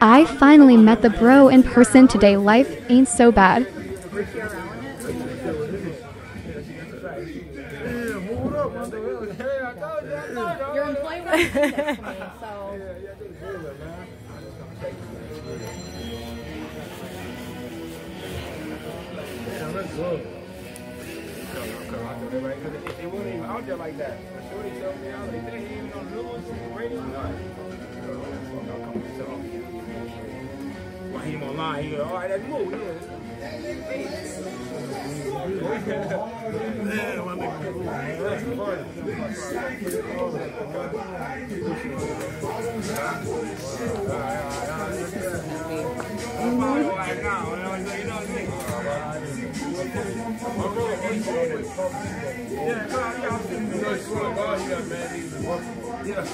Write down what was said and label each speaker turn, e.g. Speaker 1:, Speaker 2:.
Speaker 1: I finally met the bro in person today. Life ain't so bad.
Speaker 2: Out there like that. He online? He go, all right, that's move, yeah. Yeah, my nigga. That's funny. Yeah,